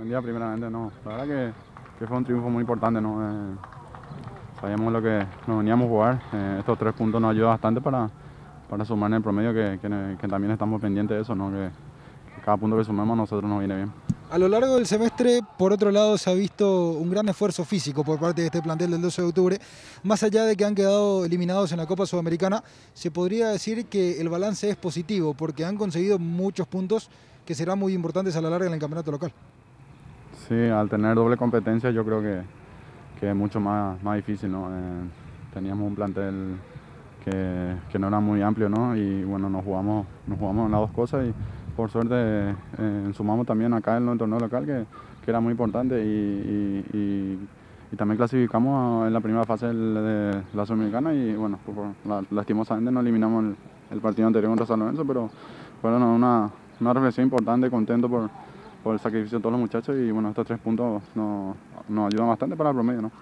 Buen día, primeramente, no. La verdad que, que fue un triunfo muy importante, ¿no? Eh, sabíamos lo que nos veníamos a jugar. Eh, estos tres puntos nos ayudan bastante para, para sumar en el promedio, que, también estamos pendientes de eso, ¿no? Que, que cada punto que sumemos a nosotros nos viene bien. A lo largo del semestre, por otro lado, se ha visto un gran esfuerzo físico por parte de este plantel del 12 de octubre. Más allá de que han quedado eliminados en la Copa Sudamericana, se podría decir que el balance es positivo porque han conseguido muchos puntos que serán muy importantes a la larga en el campeonato local. Sí, al tener doble competencia yo creo que, que es mucho más, más difícil, ¿no? Eh, teníamos un plantel que, que no era muy amplio, ¿no? Y bueno, nos jugamos, nos jugamos en las dos cosas y por suerte eh, sumamos también acá en el torneo local que, que era muy importante y, y- también clasificamos en la primera fase de la Sudamericana y bueno, por- por- la- lastimosamente no eliminamos el, partido anterior contra San Lorenzo, pero fue bueno, una, una reflexión importante, contento por, por el sacrificio de todos los muchachos y bueno, estos tres puntos nos, nos ayudan bastante para el promedio, ¿no?